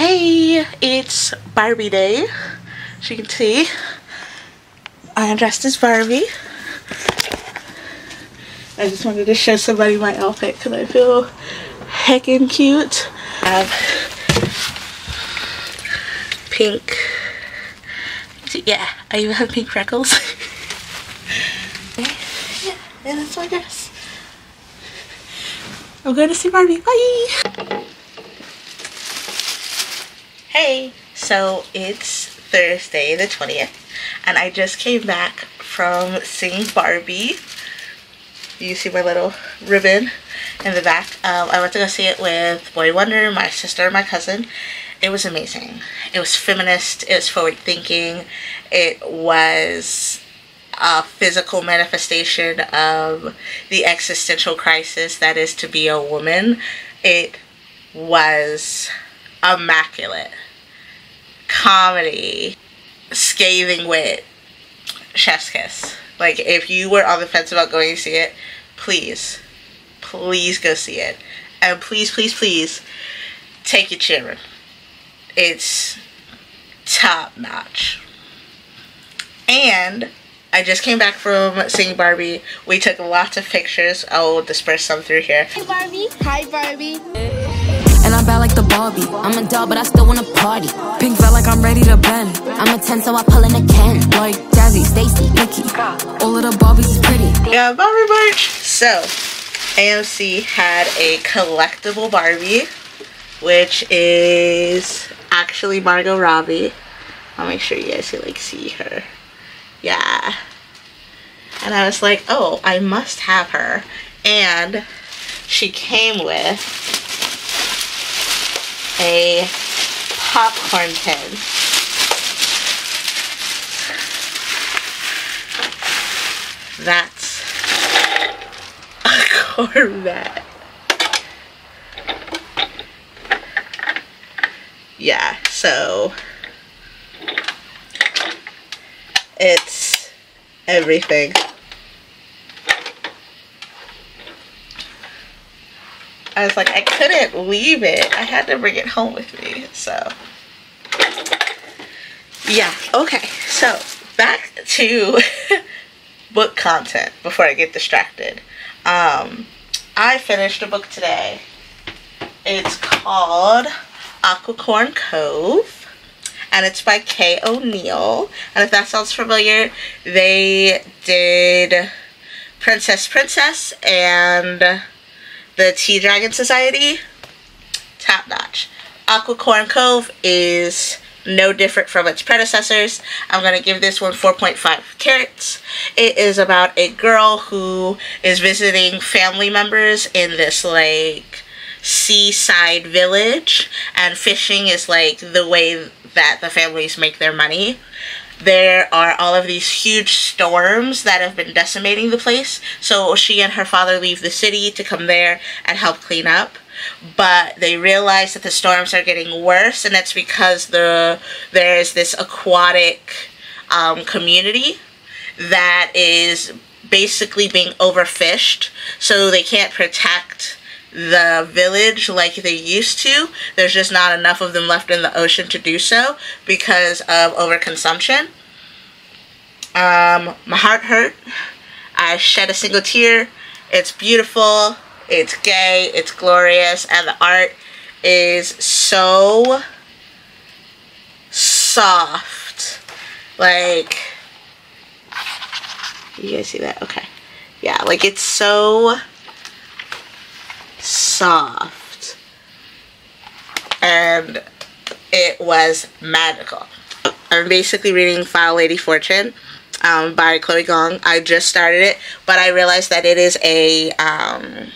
Hey, it's Barbie day. As you can see, I am dressed as Barbie. I just wanted to show somebody my outfit because I feel heckin' cute. I have pink, yeah, I even have pink freckles. yeah, and that's my dress. I'm going to see Barbie, bye! Hey, so it's Thursday the 20th and I just came back from seeing Barbie. You see my little ribbon in the back. Um, I went to go see it with Boy Wonder, my sister, my cousin. It was amazing. It was feminist, it was forward thinking, it was a physical manifestation of the existential crisis that is to be a woman. It was immaculate comedy, scathing wit, chef's kiss. Like, if you were on the fence about going to see it, please, please go see it. And please, please, please, take your children. It's top notch. And I just came back from seeing Barbie. We took lots of pictures. I will disperse some through here. Hi Barbie. Hi Barbie. And I'm bad like the Barbie. I'm a doll, but I still wanna party. Pink felt like I'm ready to bend. I'm a 10, so I pull in a Ken. Like Jazzy, Stacy, Nikki. All of the Barbies is pretty. Yeah, Barbie merch. So, AMC had a collectible Barbie, which is actually Margot Robbie. I'll make sure you guys can like see her. Yeah. And I was like, oh, I must have her. And she came with a popcorn tin. That's a Corvette. Yeah, so it's everything. I was like, I couldn't leave it. I had to bring it home with me. So, yeah. Okay. So, back to book content before I get distracted. Um, I finished a book today. It's called Aquicorn Cove. And it's by Kay O'Neill. And if that sounds familiar, they did Princess Princess and the Tea Dragon Society, top notch. Aquicorn Cove is no different from its predecessors. I'm going to give this one 4.5 carats. It is about a girl who is visiting family members in this like seaside village and fishing is like the way that the families make their money there are all of these huge storms that have been decimating the place. So she and her father leave the city to come there and help clean up. But they realize that the storms are getting worse, and that's because the there is this aquatic um, community that is basically being overfished, so they can't protect the village like they used to. There's just not enough of them left in the ocean to do so because of overconsumption. Um, my heart hurt. I shed a single tear. It's beautiful. It's gay. It's glorious. And the art is so soft. Like, you guys see that? Okay. Yeah, like it's so soft and it was magical. I'm basically reading Foul Lady Fortune um, by Chloe Gong. I just started it, but I realized that it is a um,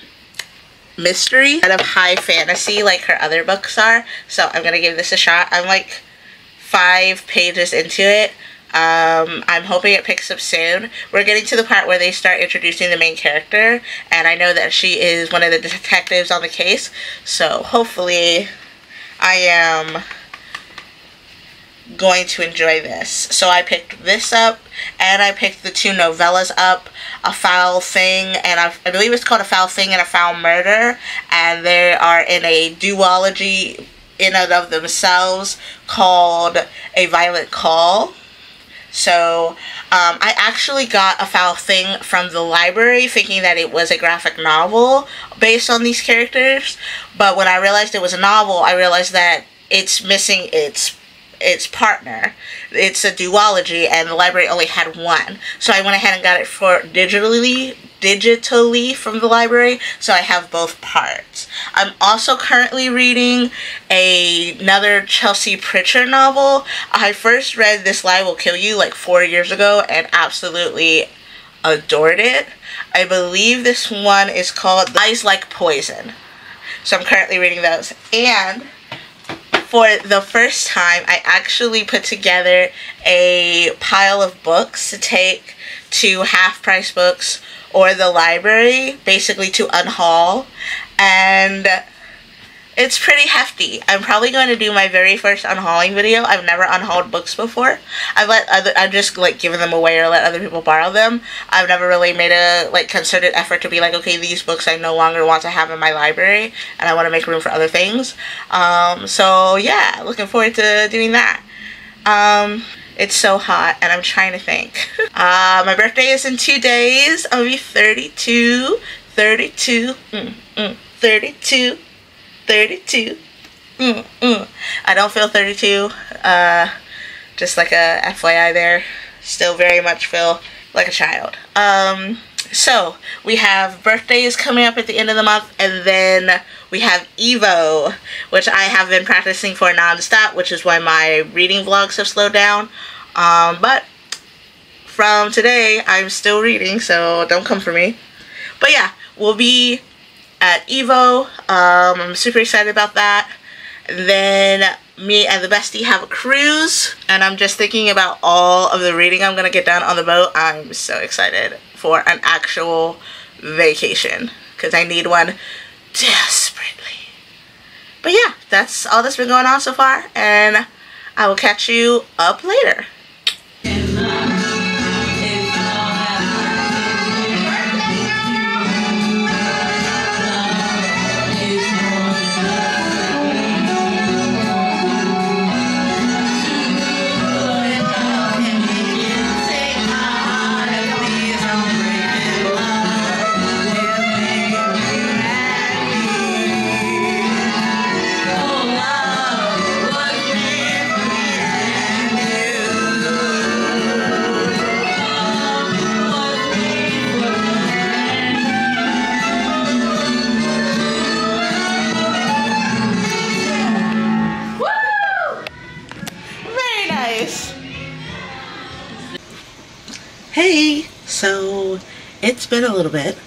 mystery kind of high fantasy like her other books are. So I'm going to give this a shot. I'm like five pages into it. Um, I'm hoping it picks up soon. We're getting to the part where they start introducing the main character, and I know that she is one of the detectives on the case, so hopefully I am going to enjoy this. So I picked this up, and I picked the two novellas up, A Foul Thing, and I, I believe it's called A Foul Thing and A Foul Murder, and they are in a duology in and of themselves called A Violent Call. So um, I actually got a foul thing from the library thinking that it was a graphic novel based on these characters. But when I realized it was a novel, I realized that it's missing its its partner. It's a duology, and the library only had one. So I went ahead and got it for digitally digitally from the library so I have both parts. I'm also currently reading a, another Chelsea Pritchard novel. I first read This Lie Will Kill You like four years ago and absolutely adored it. I believe this one is called Lies Like Poison. So I'm currently reading those. And for the first time, I actually put together a pile of books to take to half price books or the library, basically to unhaul. And it's pretty hefty. I'm probably going to do my very first unhauling video. I've never unhauled books before. I've let other, I've just like given them away or let other people borrow them. I've never really made a like concerted effort to be like, okay, these books I no longer want to have in my library, and I want to make room for other things. Um, so yeah, looking forward to doing that. Um, it's so hot, and I'm trying to think. uh, my birthday is in two days. I'll be 32. 32. Mm, mm, 32. 32. Mm, mm. I don't feel 32. Uh, just like a FYI there. Still very much feel like a child. Um, so, we have birthdays coming up at the end of the month, and then we have Evo, which I have been practicing for nonstop, which is why my reading vlogs have slowed down. Um, but from today, I'm still reading, so don't come for me. But yeah, we'll be at Evo. Um, I'm super excited about that. Then me and the bestie have a cruise, and I'm just thinking about all of the reading I'm gonna get done on the boat. I'm so excited for an actual vacation because I need one desperately. But yeah, that's all that's been going on so far, and I will catch you up later. A little bit,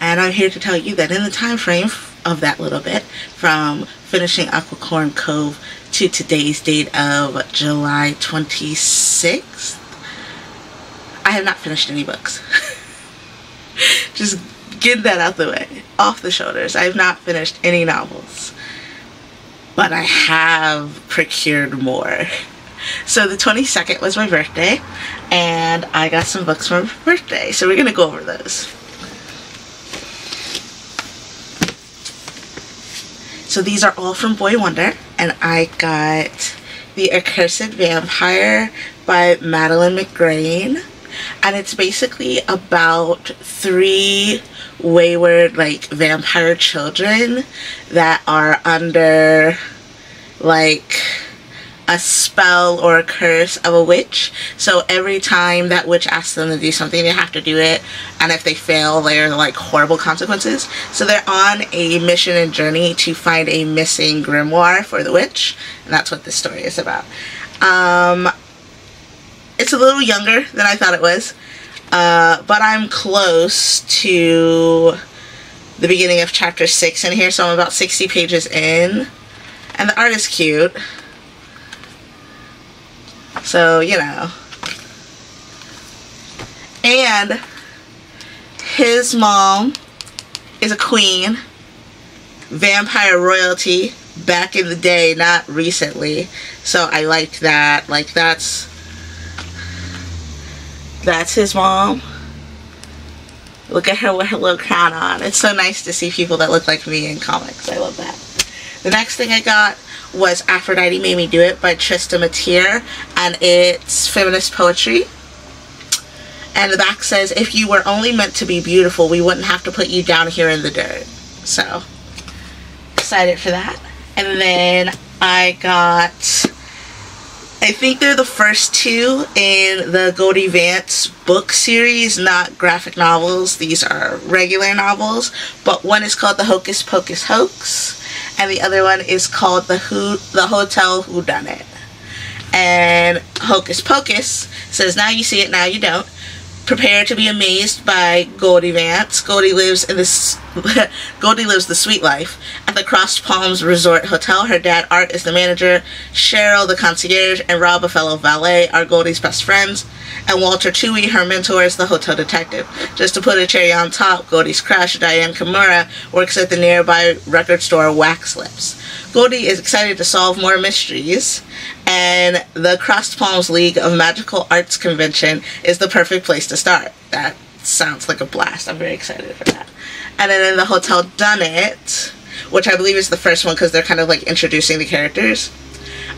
and I'm here to tell you that in the time frame of that little bit, from finishing Aquicorn Cove to today's date of July 26th, I have not finished any books. Just get that out the way, off the shoulders. I have not finished any novels, but I have procured more. So the 22nd was my birthday, and I got some books for my birthday. So we're going to go over those. So these are all from Boy Wonder, and I got The Accursed Vampire by Madeline McGrane. And it's basically about three wayward, like, vampire children that are under, like, a spell or a curse of a witch. So every time that witch asks them to do something, they have to do it. And if they fail, there are like horrible consequences. So they're on a mission and journey to find a missing grimoire for the witch. And that's what this story is about. Um, it's a little younger than I thought it was. Uh, but I'm close to the beginning of chapter 6 in here. So I'm about 60 pages in. And the art is cute. So, you know. And his mom is a queen, vampire royalty back in the day, not recently. So I liked that. Like that's that's his mom. Look at her with her little crown on. It's so nice to see people that look like me in comics. I love that. The next thing I got was Aphrodite Made Me Do It by Trista Mateer, and it's feminist poetry. And the back says, If you were only meant to be beautiful, we wouldn't have to put you down here in the dirt. So, excited for that. And then I got, I think they're the first two in the Goldie Vance book series, not graphic novels. These are regular novels, but one is called The Hocus Pocus Hoax, and the other one is called The Who The Hotel Who Done It. And Hocus Pocus says, now you see it, now you don't. Prepare to be amazed by Goldie Vance. Goldie lives in this Goldie lives the sweet life at the Crossed Palms Resort Hotel. Her dad Art is the manager, Cheryl the concierge, and Rob, a fellow valet, are Goldie's best friends, and Walter Chewy, her mentor, is the hotel detective. Just to put a cherry on top, Goldie's crush, Diane Kimura, works at the nearby record store Wax Lips. Goldie is excited to solve more mysteries, and the Crossed Palms League of Magical Arts Convention is the perfect place to start. That sounds like a blast. I'm very excited for that. And then in the Hotel Done It, which I believe is the first one because they're kind of like introducing the characters.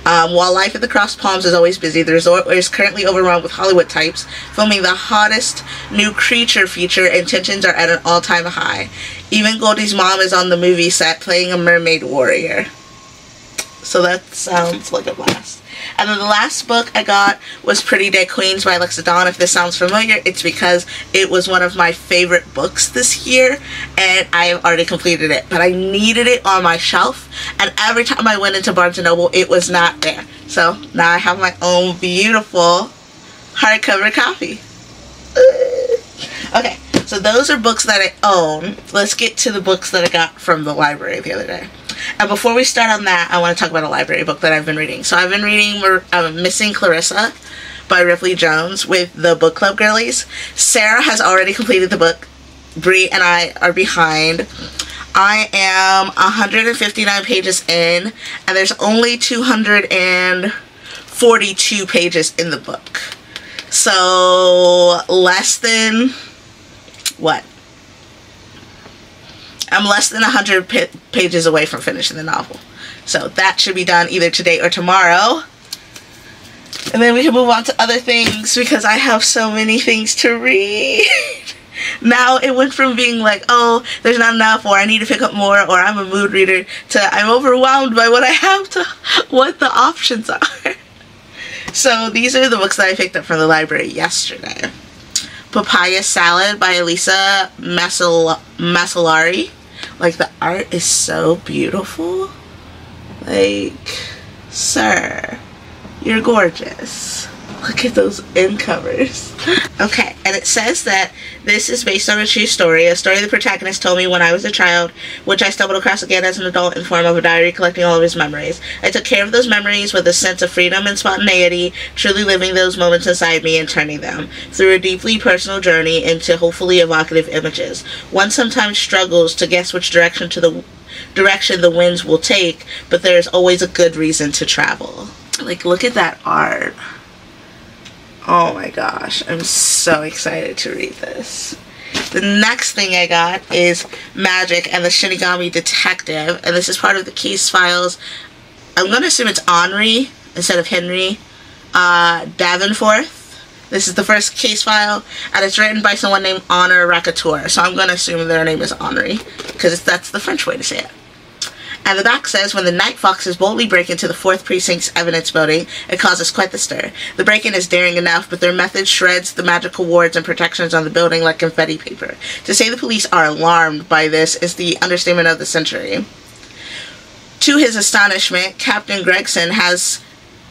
Um, while life at the Crossed Palms is always busy, the resort is currently overrun with Hollywood types filming the hottest new creature feature, and tensions are at an all time high. Even Goldie's mom is on the movie set playing a mermaid warrior. So that sounds like a blast. And then the last book I got was Pretty Dead Queens by Alexa Donne. If this sounds familiar, it's because it was one of my favorite books this year and I have already completed it. But I needed it on my shelf and every time I went into Barnes & Noble, it was not there. So now I have my own beautiful hardcover copy. Okay, so those are books that I own. Let's get to the books that I got from the library the other day. And before we start on that, I want to talk about a library book that I've been reading. So I've been reading uh, Missing Clarissa by Ripley Jones with the book club girlies. Sarah has already completed the book. Brie and I are behind. I am 159 pages in, and there's only 242 pages in the book. So less than what I'm less than 100 pages away from finishing the novel. So that should be done either today or tomorrow. And then we can move on to other things because I have so many things to read. now it went from being like, oh, there's not enough, or I need to pick up more, or I'm a mood reader, to I'm overwhelmed by what I have to, what the options are. so these are the books that I picked up from the library yesterday. Papaya Salad by Elisa Macellari. Like, the art is so beautiful. Like, sir, you're gorgeous. Look at those end covers. okay, and it says that this is based on a true story, a story the protagonist told me when I was a child, which I stumbled across again as an adult in form of a diary collecting all of his memories. I took care of those memories with a sense of freedom and spontaneity, truly living those moments inside me and turning them through a deeply personal journey into hopefully evocative images. One sometimes struggles to guess which direction to the direction the winds will take, but there's always a good reason to travel. Like, look at that art. Oh my gosh, I'm so excited to read this. The next thing I got is Magic and the Shinigami Detective, and this is part of the case files. I'm going to assume it's Henri instead of Henry uh, Davenport. This is the first case file, and it's written by someone named Honor Raconteur, so I'm going to assume their name is Henri, because that's the French way to say it. And the back says, when the Night Foxes boldly break into the 4th Precinct's evidence building, it causes quite the stir. The break-in is daring enough, but their method shreds the magical wards and protections on the building like confetti paper. To say the police are alarmed by this is the understatement of the century. To his astonishment, Captain Gregson has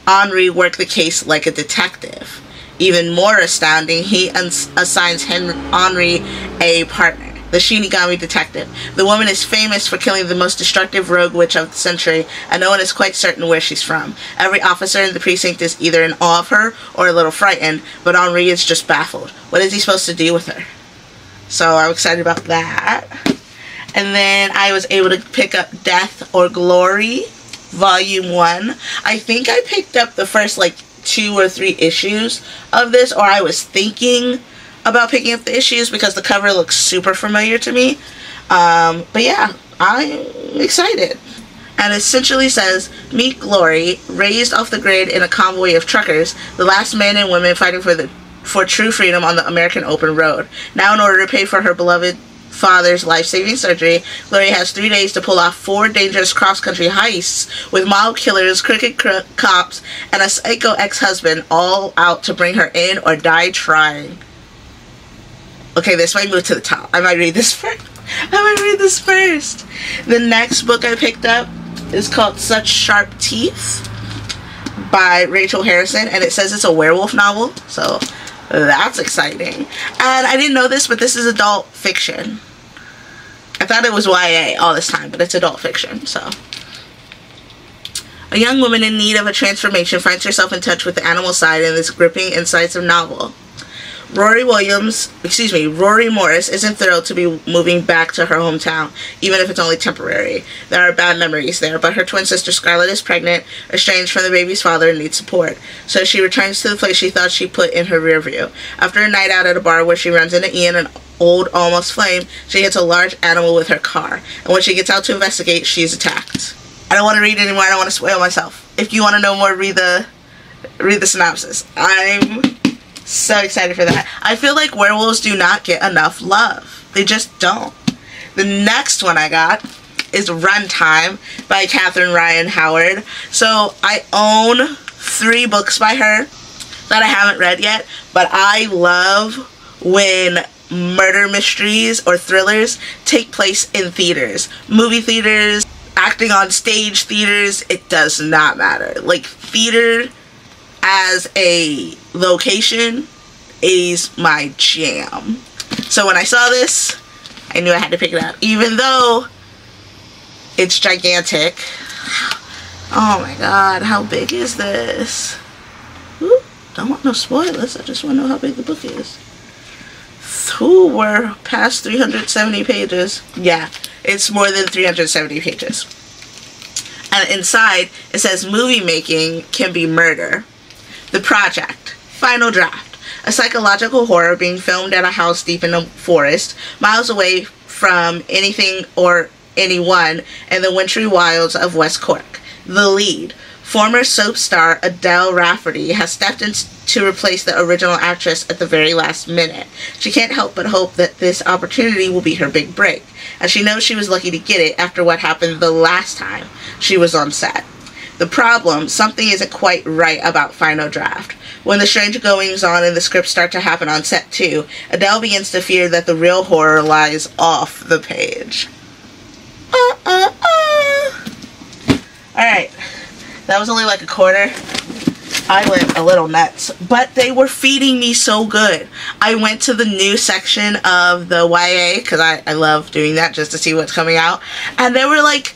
Henri work the case like a detective. Even more astounding, he assigns Henri a partner the Shinigami detective. The woman is famous for killing the most destructive rogue witch of the century, and no one is quite certain where she's from. Every officer in the precinct is either in awe of her or a little frightened, but Henri is just baffled. What is he supposed to do with her? So I'm excited about that. And then I was able to pick up Death or Glory, Volume 1. I think I picked up the first like two or three issues of this, or I was thinking about picking up the issues because the cover looks super familiar to me. Um, but yeah, I'm excited. and essentially says Meet Glory, raised off the grid in a convoy of truckers, the last men and women fighting for the for true freedom on the American open road. Now, in order to pay for her beloved father's life-saving surgery, Glory has three days to pull off four dangerous cross-country heists with mob killers, crooked cr- cops, and a psycho ex-husband all out to bring her in or die trying. Okay, this might move to the top. I might read this first. I might read this first. The next book I picked up is called Such Sharp Teeth by Rachel Harrison, and it says it's a werewolf novel, so that's exciting. And I didn't know this, but this is adult fiction. I thought it was YA all this time, but it's adult fiction, so. A young woman in need of a transformation finds herself in touch with the animal side in this gripping, incisive novel. Rory Williams, excuse me, Rory Morris isn't thrilled to be moving back to her hometown, even if it's only temporary. There are bad memories there, but her twin sister Scarlett is pregnant, estranged from the baby's father, and needs support. So she returns to the place she thought she put in her rear view. After a night out at a bar where she runs into Ian, an old almost flame, she hits a large animal with her car. And when she gets out to investigate, she is attacked. I don't want to read anymore. I don't want to spoil myself. If you want to know more, read the read the synopsis. I'm so excited for that. I feel like werewolves do not get enough love. They just don't. The next one I got is Runtime by Catherine Ryan Howard. So I own three books by her that I haven't read yet, but I love when murder mysteries or thrillers take place in theaters. Movie theaters, acting on stage theaters, it does not matter. Like theater as a location is my jam. So when I saw this, I knew I had to pick it up. Even though it's gigantic. Oh my god, how big is this? Ooh, don't want no spoilers, I just want to know how big the book is. Ooh, we're past 370 pages. Yeah, it's more than 370 pages. And inside, it says movie making can be murder. The Project. Final draft. A psychological horror being filmed at a house deep in the forest, miles away from anything or anyone in the wintry wilds of West Cork. The lead. Former soap star Adele Rafferty has stepped in to replace the original actress at the very last minute. She can't help but hope that this opportunity will be her big break, as she knows she was lucky to get it after what happened the last time she was on set. The problem, something isn't quite right about Final Draft. When the strange goings on in the script start to happen on set too, Adele begins to fear that the real horror lies off the page. Uh, uh, uh. Alright, that was only like a quarter. I went a little nuts, but they were feeding me so good. I went to the new section of the YA because I, I love doing that just to see what's coming out, and there were like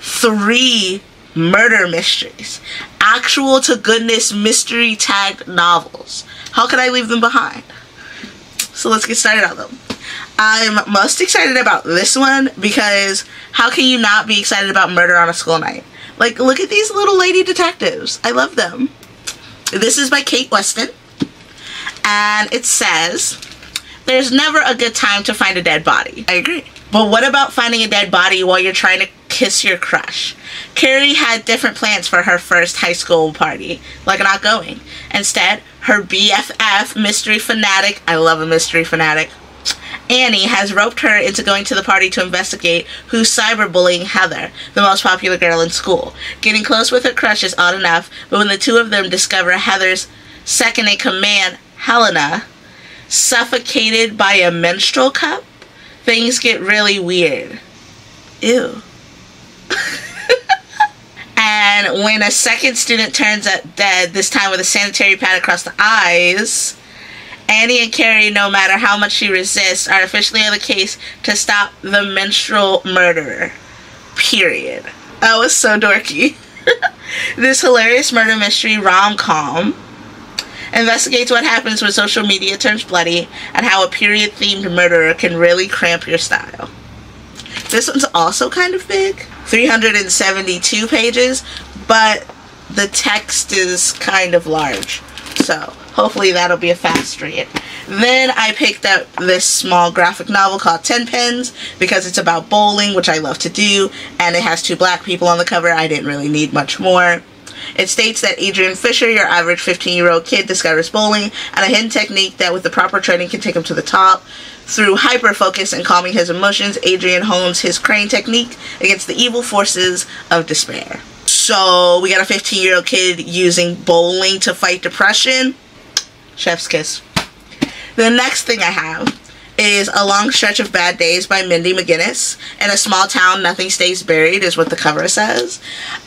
three murder mysteries. Actual to goodness mystery tagged novels. How could I leave them behind? So let's get started on them. I'm most excited about this one because how can you not be excited about Murder on a School Night? Like, look at these little lady detectives. I love them. This is by Kate Weston. And it says, There's never a good time to find a dead body. I agree. But what about finding a dead body while you're trying to kiss your crush? Carrie had different plans for her first high school party, like not going. Instead, her BFF, mystery fanatic, I love a mystery fanatic, Annie has roped her into going to the party to investigate who's cyberbullying Heather, the most popular girl in school. Getting close with her crush is odd enough, but when the two of them discover Heather's second in command, Helena, suffocated by a menstrual cup, things get really weird. Ew. and when a second student turns up dead, this time with a sanitary pad across the eyes, Annie and Carrie, no matter how much she resists, are officially on the case to stop the menstrual murderer. Period. That was so dorky. this hilarious murder mystery rom com investigates what happens when social media turns bloody and how a period themed murderer can really cramp your style. This one's also kind of big 372 pages, but the text is kind of large. So hopefully that'll be a fast read. Then I picked up this small graphic novel called Ten Pins because it's about bowling, which I love to do, and it has two black people on the cover. I didn't really need much more. It states that Adrian Fisher, your average 15 year old kid, discovers bowling and a hidden technique that, with the proper training, can take him to the top. Through hyper focus and calming his emotions, Adrian hones his crane technique against the evil forces of despair. So, we got a 15 year old kid using bowling to fight depression. Chef's kiss. The next thing I have is A Long Stretch of Bad Days by Mindy McGinnis. In a small town, nothing stays buried, is what the cover says.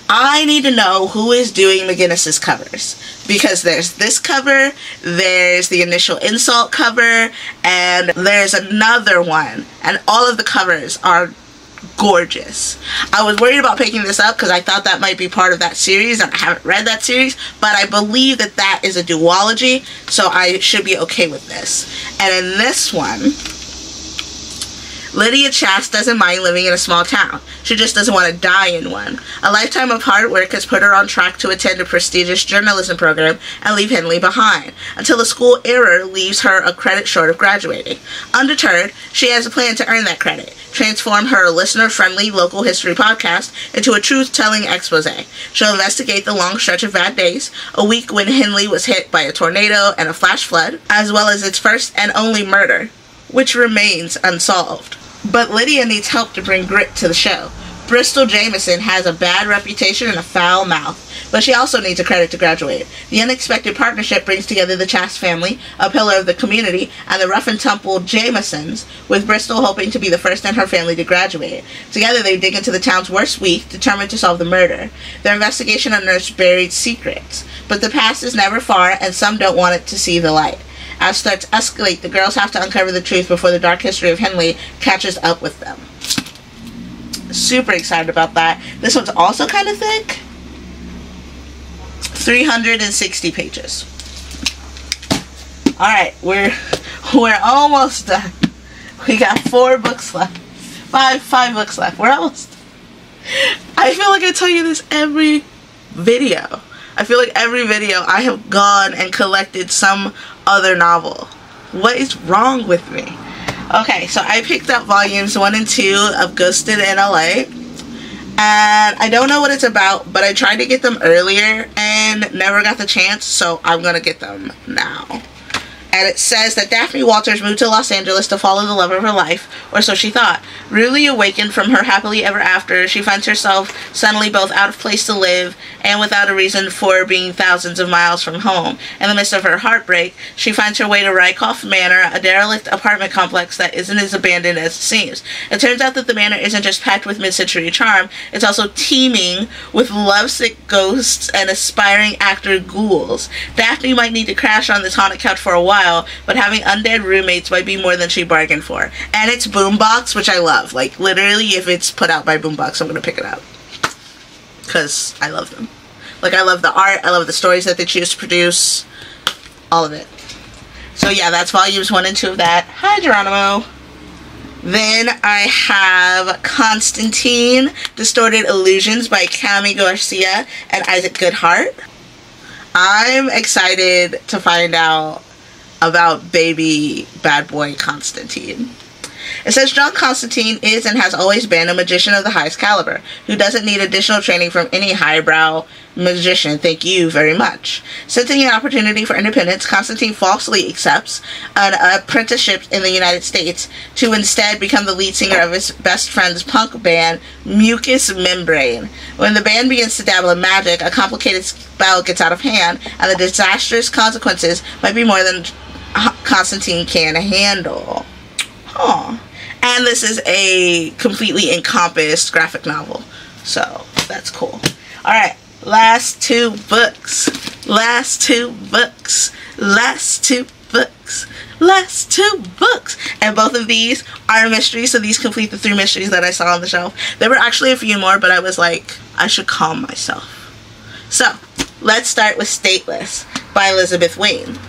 I need to know who is doing McGinnis's covers. Because there's this cover, there's the initial insult cover, and there's another one. And all of the covers are gorgeous. I was worried about picking this up because I thought that might be part of that series and I haven't read that series, but I believe that that is a duology, so I should be okay with this. And in this one, Lydia Chast doesn't mind living in a small town. She just doesn't want to die in one. A lifetime of hard work has put her on track to attend a prestigious journalism program and leave Henley behind, until a school error leaves her a credit short of graduating. Undeterred, she has a plan to earn that credit, transform her listener-friendly local history podcast into a truth-telling expose. She'll investigate the long stretch of bad days, a week when Henley was hit by a tornado and a flash flood, as well as its first and only murder, which remains unsolved. But Lydia needs help to bring grit to the show. Bristol Jameson has a bad reputation and a foul mouth, but she also needs a credit to graduate. The unexpected partnership brings together the Chast family, a pillar of the community, and the rough and tumble Jamesons, with Bristol hoping to be the first in her family to graduate. Together they dig into the town's worst week, determined to solve the murder. Their investigation unearths buried secrets, but the past is never far, and some don't want it to see the light. As threats escalate, the girls have to uncover the truth before the dark history of Henley catches up with them. Super excited about that. This one's also kind of thick. 360 pages. Alright, we're we're almost done. We got four books left. Five five books left. We're almost I feel like I tell you this every video. I feel like every video I have gone and collected some other novel. What is wrong with me? Okay, so I picked up volumes 1 and 2 of Ghosted in LA. And I don't know what it's about, but I tried to get them earlier and never got the chance, so I'm to get them now and it says that Daphne Walters moved to Los Angeles to follow the love of her life, or so she thought. Really awakened from her happily ever after, she finds herself suddenly both out of place to live and without a reason for being thousands of miles from home. In the midst of her heartbreak, she finds her way to Rycroft Manor, a derelict apartment complex that isn't as abandoned as it seems. It turns out that the manor isn't just packed with mid-century charm, it's also teeming with lovesick ghosts and aspiring actor ghouls. Daphne might need to crash on this haunted couch for a while, while, but having undead roommates might be more than she bargained for. And it's Boombox, which I love. Like, literally, if it's put out by Boombox, I'm to pick it up. Because I love them. Like, I love the art, I love the stories that they choose to produce, all of it. So yeah, that's volumes 1 and 2 of that. Hi, Geronimo. Then I have Constantine, Distorted Illusions by Kami Garcia and Isaac Goodhart. I'm excited to find out about baby bad boy Constantine. It says John Constantine is and has always been a magician of the highest caliber, who doesn't need additional training from any highbrow magician. Thank you very much. Sensing an opportunity for independence, Constantine falsely accepts an apprenticeship in the United States to instead become the lead singer of his best friend's punk band, Mucous Membrane. When the band begins to dabble in magic, a complicated spell gets out of hand, and the disastrous consequences might be more than Constantine can handle. Huh. And this is a completely encompassed graphic novel. So, that's cool. Alright, last two books. Last two books. Last two books. Last two books. And both of these are mysteries, so these complete the three mysteries that I saw on the shelf. There were actually a few more, but I was like, I should calm myself. So, let's start with Stateless by Elizabeth Wein.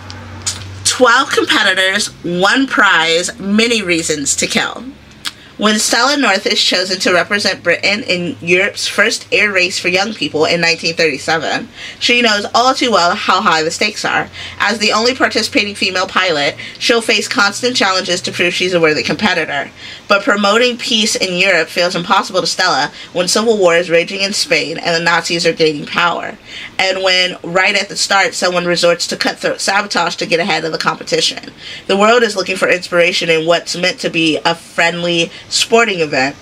12 competitors, one prize, many reasons to kill. When Stella North is chosen to represent Britain in Europe's first air race for young people in 1937, she knows all too well how high the stakes are. As the only participating female pilot, she'll face constant challenges to prove she's a worthy competitor. But promoting peace in Europe feels impossible to Stella when civil war is raging in Spain and the Nazis are gaining power. And when, right at the start, someone resorts to cutthroat sabotage to get ahead of the competition. The world is looking for inspiration in what's meant to be a friendly, sporting event,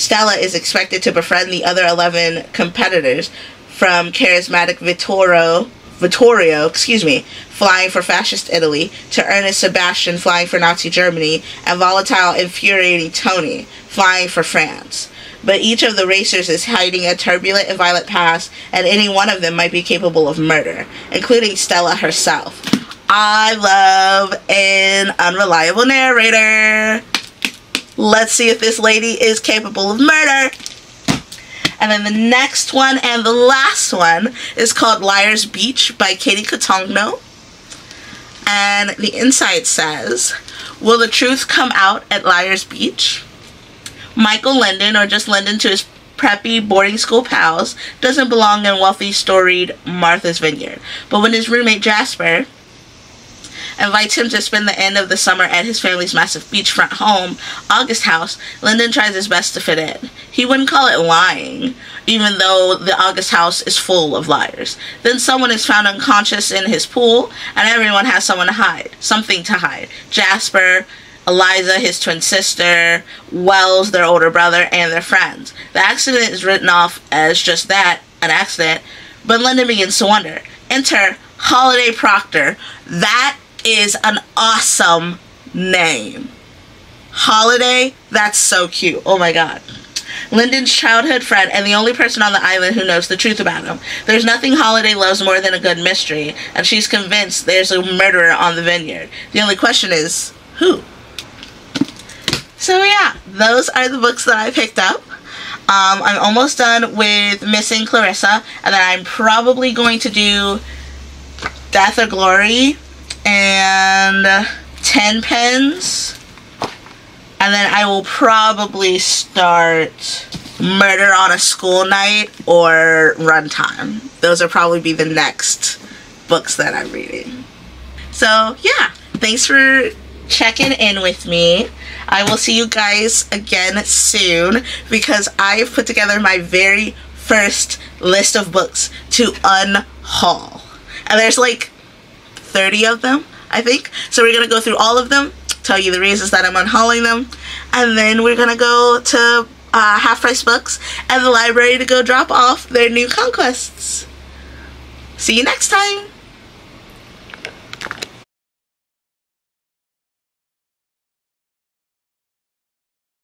Stella is expected to befriend the other 11 competitors from charismatic Vittorio, Vittorio, excuse me, flying for fascist Italy, to Ernest Sebastian flying for Nazi Germany, and volatile, infuriating Tony flying for France. But each of the racers is hiding a turbulent and violent past, and any one of them might be capable of murder, including Stella herself. I love an unreliable narrator. Let's see if this lady is capable of murder. And then the next one and the last one is called Liar's Beach by Katie Cotugno. And the inside says, Will the truth come out at Liar's Beach? Michael Linden, or just Linden to his preppy boarding school pals, doesn't belong in wealthy, storied Martha's Vineyard. But when his roommate Jasper invites him to spend the end of the summer at his family's massive beachfront home, August House, Linden tries his best to fit in. He wouldn't call it lying, even though the August House is full of liars. Then someone is found unconscious in his pool, and everyone has someone to hide, something to hide. Jasper, Eliza, his twin sister, Wells, their older brother, and their friends. The accident is written off as just that, an accident, but Linden begins to wonder. Enter Holiday Proctor. That is an awesome name. Holiday, that's so cute. Oh my god. Linden's childhood friend and the only person on the island who knows the truth about him. There's nothing Holiday loves more than a good mystery, and she's convinced there's a murderer on the vineyard. The only question is, who? So yeah, those are the books that I picked up. Um, I'm almost done with Missing Clarissa, and then I'm probably going to do Death or Glory and 10 pens. And then I will probably start Murder on a School Night or Runtime. Those will probably be the next books that I'm reading. So, yeah. Thanks for checking in with me. I will see you guys again soon because I've put together my very first list of books to unhaul. And there's like 30 of them, I think. So we're going to go through all of them, tell you the reasons that I'm unhauling them, and then we're going to go to uh, Half Price Books and the library to go drop off their new conquests. See you next time!